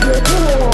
the door.